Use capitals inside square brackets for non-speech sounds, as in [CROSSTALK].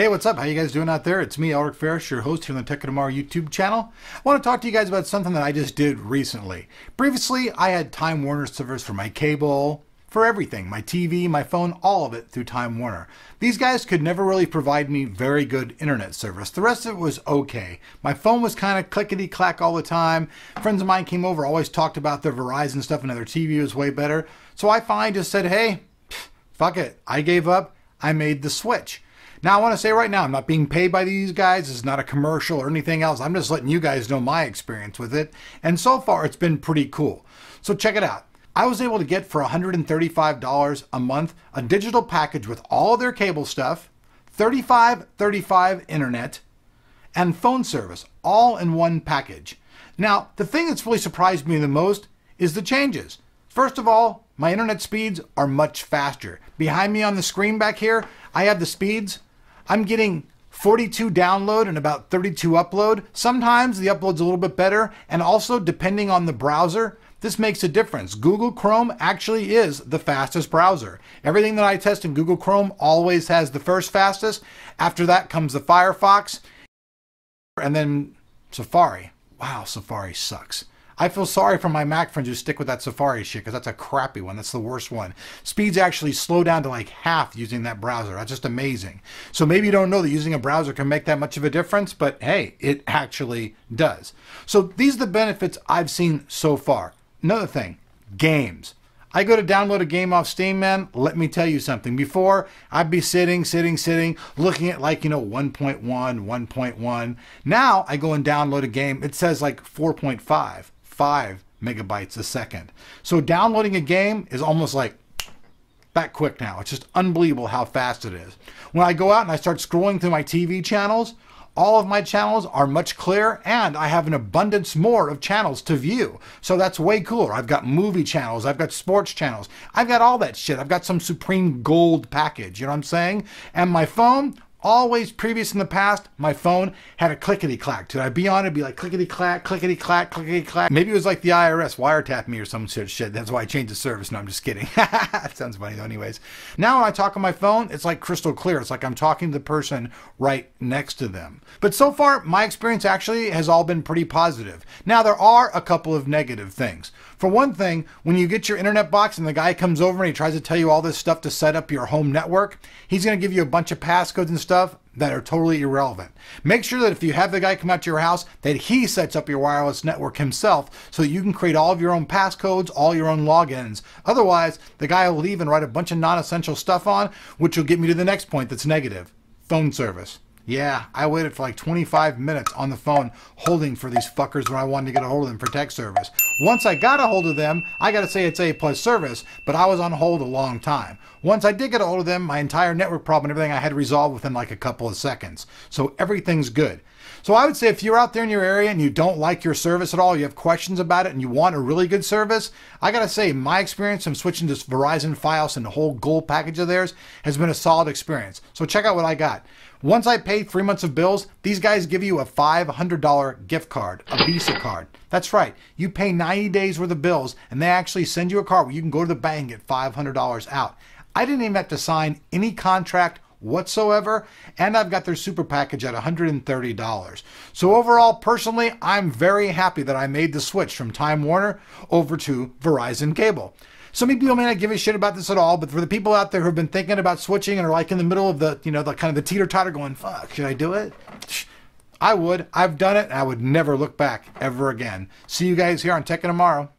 Hey, what's up? How you guys doing out there? It's me, Elric Ferris, your host here on the Tech of Tomorrow YouTube channel. I want to talk to you guys about something that I just did recently. Previously, I had Time Warner service for my cable, for everything, my TV, my phone, all of it through Time Warner. These guys could never really provide me very good internet service. The rest of it was okay. My phone was kind of clickety clack all the time. Friends of mine came over, always talked about their Verizon stuff and their TV was way better. So I finally just said, hey, fuck it. I gave up. I made the switch. Now, I want to say right now, I'm not being paid by these guys. This is not a commercial or anything else. I'm just letting you guys know my experience with it. And so far, it's been pretty cool. So check it out. I was able to get for $135 a month a digital package with all their cable stuff, 35 35 internet, and phone service all in one package. Now, the thing that's really surprised me the most is the changes. First of all, my internet speeds are much faster. Behind me on the screen back here, I have the speeds I'm getting 42 download and about 32 upload. Sometimes the upload's a little bit better, and also depending on the browser, this makes a difference. Google Chrome actually is the fastest browser. Everything that I test in Google Chrome always has the first fastest. After that comes the Firefox, and then Safari. Wow, Safari sucks. I feel sorry for my Mac friends who stick with that Safari shit because that's a crappy one. That's the worst one. Speeds actually slow down to like half using that browser. That's just amazing. So maybe you don't know that using a browser can make that much of a difference, but hey, it actually does. So these are the benefits I've seen so far. Another thing, games. I go to download a game off Steam, man. Let me tell you something. Before, I'd be sitting, sitting, sitting, looking at like, you know, 1.1, 1.1. Now I go and download a game. It says like 4.5. 5 megabytes a second. So downloading a game is almost like that quick now. It's just unbelievable how fast it is. When I go out and I start scrolling through my TV channels, all of my channels are much clearer and I have an abundance more of channels to view. So that's way cooler. I've got movie channels, I've got sports channels, I've got all that shit. I've got some Supreme Gold package, you know what I'm saying? And my phone, always previous in the past, my phone had a clickety clack it. I'd be on it, be like clickety clack, clickety clack, clickety clack. Maybe it was like the IRS wiretapped me or some sort shit. That's why I changed the service. No, I'm just kidding. [LAUGHS] that sounds funny though, anyways. Now when I talk on my phone, it's like crystal clear. It's like I'm talking to the person right next to them. But so far, my experience actually has all been pretty positive. Now there are a couple of negative things. For one thing, when you get your internet box and the guy comes over and he tries to tell you all this stuff to set up your home network, he's going to give you a bunch of passcodes and stuff stuff that are totally irrelevant. Make sure that if you have the guy come out to your house, that he sets up your wireless network himself so that you can create all of your own passcodes, all your own logins. Otherwise, the guy will leave and write a bunch of non-essential stuff on, which will get me to the next point that's negative. Phone service. Yeah, I waited for like 25 minutes on the phone holding for these fuckers when I wanted to get a hold of them for tech service. Once I got a hold of them, I gotta say it's A plus service, but I was on hold a long time. Once I did get a hold of them, my entire network problem and everything I had resolved within like a couple of seconds. So everything's good. So I would say if you're out there in your area and you don't like your service at all, you have questions about it and you want a really good service, I gotta say my experience from switching to Verizon Fios and the whole gold package of theirs has been a solid experience. So check out what I got. Once I pay three months of bills, these guys give you a $500 gift card, a Visa card. That's right. You pay 90 days worth of bills and they actually send you a card where you can go to the bank and get $500 out. I didn't even have to sign any contract whatsoever. And I've got their super package at $130. So overall, personally, I'm very happy that I made the switch from Time Warner over to Verizon Cable. Some people may not give a shit about this at all, but for the people out there who have been thinking about switching and are like in the middle of the, you know, the kind of the teeter totter going, fuck, should I do it? I would. I've done it. And I would never look back ever again. See you guys here on Tech tomorrow.